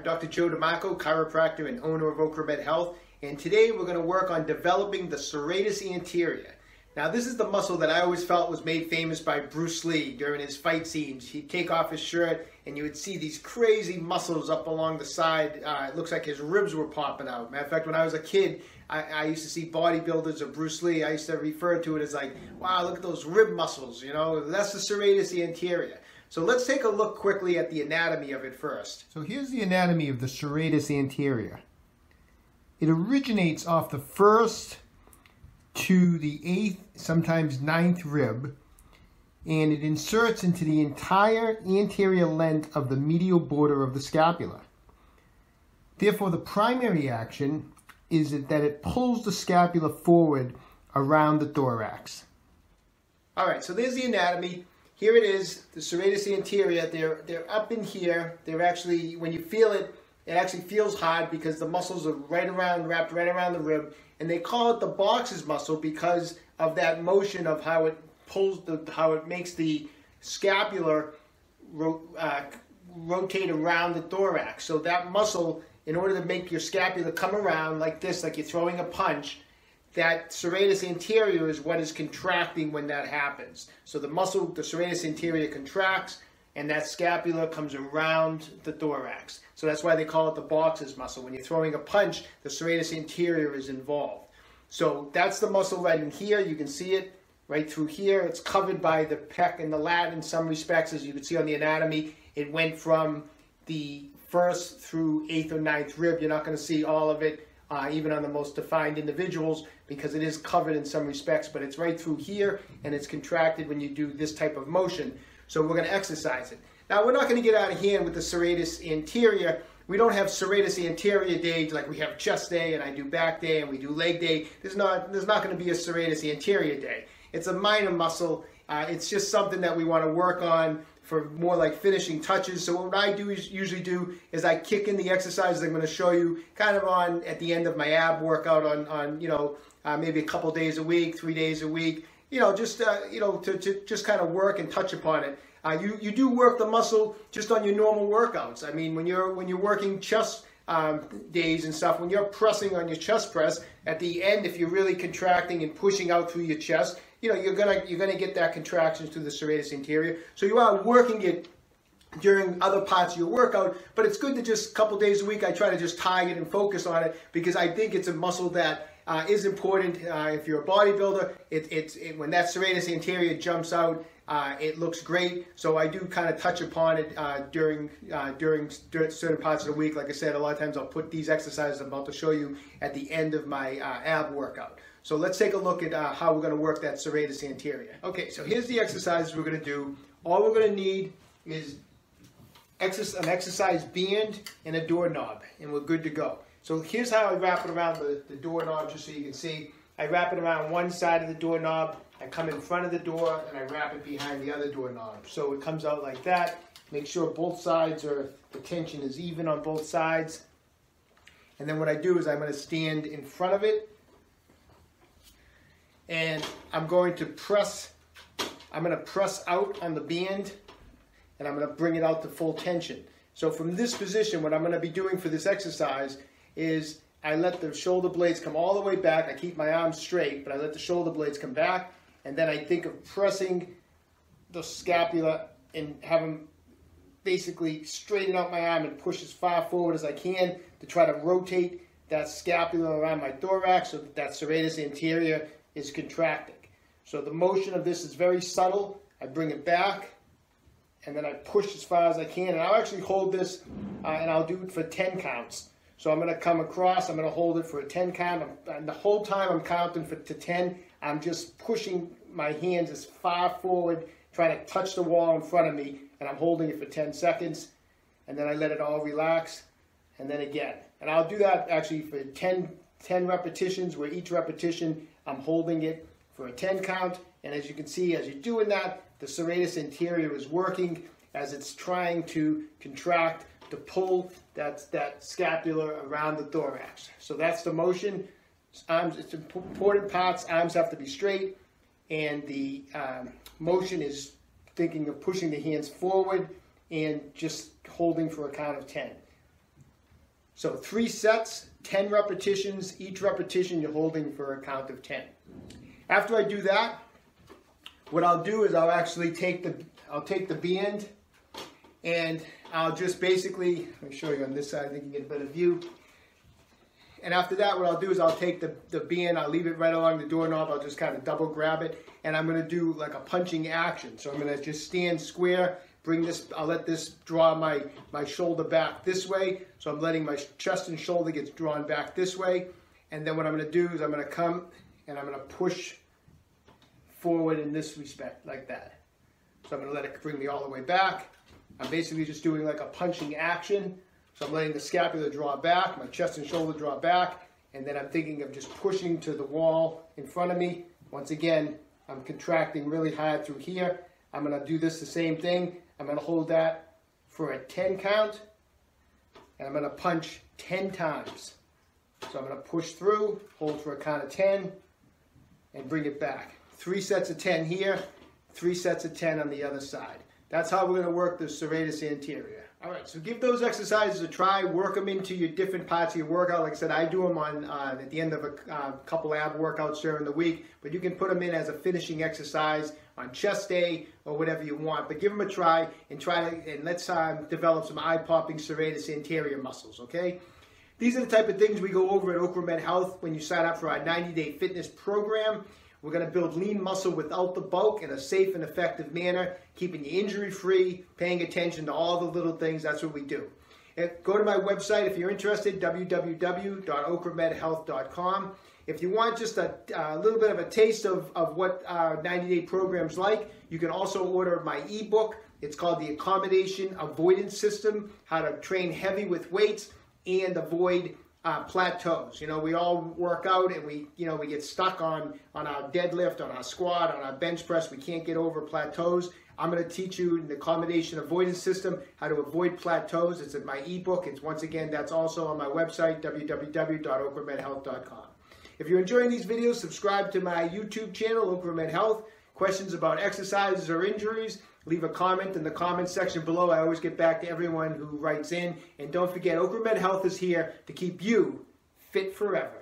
I'm Dr. Joe DeMarco, chiropractor and owner of Ocramed Health, and today we're going to work on developing the serratus anterior. Now, this is the muscle that I always felt was made famous by Bruce Lee during his fight scenes. He'd take off his shirt, and you would see these crazy muscles up along the side. Uh, it looks like his ribs were popping out. Matter of fact, when I was a kid, I, I, used to see bodybuilders of Bruce Lee. I used to refer to it as like, wow, look at those rib muscles. You know, that's the serratus anterior. So let's take a look quickly at the anatomy of it first. So here's the anatomy of the serratus anterior. It originates off the first to the eighth, sometimes ninth rib, and it inserts into the entire anterior length of the medial border of the scapula. Therefore, the primary action is that it pulls the scapula forward around the thorax. All right, so there's the anatomy. Here it is, the serratus anterior. They're, they're up in here. They're actually, when you feel it, it actually feels hard because the muscles are right around, wrapped right around the rib. And they call it the box's muscle because of that motion of how it pulls, the, how it makes the scapular ro uh, rotate around the thorax. So that muscle, in order to make your scapula come around like this, like you're throwing a punch, that serratus anterior is what is contracting when that happens. So the muscle, the serratus anterior contracts, and that scapula comes around the thorax. So that's why they call it the boxer's muscle. When you're throwing a punch, the serratus anterior is involved. So that's the muscle right in here. You can see it right through here. It's covered by the pec and the lat in some respects, as you can see on the anatomy. It went from the first through eighth or ninth rib. You're not going to see all of it uh, even on the most defined individuals, because it is covered in some respects, but it's right through here, and it's contracted when you do this type of motion. So we're going to exercise it. Now, we're not going to get out of hand with the serratus anterior. We don't have serratus anterior day like we have chest day, and I do back day, and we do leg day. There's not, there's not going to be a serratus anterior day. It's a minor muscle. Uh, it's just something that we want to work on for more like finishing touches. So what I do is usually do is I kick in the exercises I'm going to show you kind of on at the end of my ab workout on, on you know, uh, maybe a couple days a week, three days a week, you know, just, uh, you know, to, to just kind of work and touch upon it. Uh, you, you do work the muscle just on your normal workouts. I mean, when you're, when you're working chest um, days and stuff, when you're pressing on your chest press, at the end, if you're really contracting and pushing out through your chest, you know, you're gonna you're gonna get that contraction through the serratus anterior. So you are working it during other parts of your workout, but it's good to just a couple days a week, I try to just target and focus on it because I think it's a muscle that uh, is important. Uh, if you're a bodybuilder, it, it's it, when that serratus anterior jumps out, uh, it looks great. So I do kind of touch upon it uh, during, uh, during during certain parts of the week. Like I said, a lot of times I'll put these exercises I'm about to show you at the end of my uh, ab workout. So let's take a look at uh, how we're going to work that serratus anterior. Okay, so here's the exercises we're going to do. All we're going to need is an exercise band and a doorknob, and we're good to go. So here's how I wrap it around the, the doorknob, just so you can see. I wrap it around one side of the doorknob, I come in front of the door, and I wrap it behind the other doorknob. So it comes out like that. Make sure both sides are, the tension is even on both sides. And then what I do is I'm going to stand in front of it and I'm going to press, I'm going to press out on the band and I'm going to bring it out to full tension. So from this position, what I'm going to be doing for this exercise is I let the shoulder blades come all the way back. I keep my arms straight, but I let the shoulder blades come back. And then I think of pressing the scapula and have them basically straighten out my arm and push as far forward as I can to try to rotate that scapula around my thorax so that that serratus anterior is contracting. So the motion of this is very subtle. I bring it back, and then I push as far as I can. And I'll actually hold this, uh, and I'll do it for 10 counts. So I'm going to come across, I'm going to hold it for a 10 count, and the whole time I'm counting for, to 10, I'm just pushing my hands as far forward, trying to touch the wall in front of me, and I'm holding it for 10 seconds, and then I let it all relax, and then again. And I'll do that actually for 10, 10 repetitions, where each repetition I'm holding it for a 10 count. And as you can see, as you're doing that, the serratus anterior is working as it's trying to contract to pull that, that scapula around the thorax. So that's the motion. Arms, it's important parts. Arms have to be straight. And the um, motion is thinking of pushing the hands forward and just holding for a count of 10. So three sets, 10 repetitions. Each repetition you're holding for a count of 10. After I do that, what I'll do is I'll actually take the I'll take the band and I'll just basically let me show you on this side. I think you get a better view. And after that, what I'll do is I'll take the, the band, I'll leave it right along the doorknob, I'll just kind of double grab it, and I'm gonna do like a punching action. So I'm gonna just stand square, bring this, I'll let this draw my, my shoulder back this way. So I'm letting my chest and shoulder get drawn back this way. And then what I'm gonna do is I'm gonna come and I'm gonna push forward in this respect, like that. So I'm gonna let it bring me all the way back. I'm basically just doing like a punching action. So I'm letting the scapula draw back, my chest and shoulder draw back, and then I'm thinking of just pushing to the wall in front of me. Once again, I'm contracting really hard through here. I'm gonna do this the same thing. I'm gonna hold that for a 10 count, and I'm gonna punch 10 times. So I'm gonna push through, hold for a count of 10, and bring it back. Three sets of 10 here, three sets of 10 on the other side. That's how we're gonna work the serratus anterior. All right, so give those exercises a try. Work them into your different parts of your workout. Like I said, I do them on uh, at the end of a uh, couple ab workouts during the week, but you can put them in as a finishing exercise on chest day or whatever you want. But give them a try and try to, and let's uh, develop some eye-popping serratus anterior muscles, okay? These are the type of things we go over at Okra Health when you sign up for our 90-day fitness program. We're going to build lean muscle without the bulk in a safe and effective manner, keeping you injury free, paying attention to all the little things. That's what we do. If, go to my website if you're interested, www.ocramedhealth.com. If you want just a, a, little bit of a taste of, of what our 90 day program's like, you can also order my ebook. It's called The Accommodation Avoidance System How to Train Heavy with Weights and Avoid uh, plateaus. You know, we all work out and we, you know, we get stuck on on our deadlift, on our squat, on our bench press. We can't get over plateaus. I'm going to teach you the accommodation avoidance system, how to avoid plateaus. It's in my ebook. It's once again, that's also on my website, www.ocramedhealth.com. If you're enjoying these videos, subscribe to my YouTube channel, Okra Health. Questions about exercises or injuries, leave a comment in the comment section below. I always get back to everyone who writes in. And don't forget, Ocramed Health is here to keep you fit forever.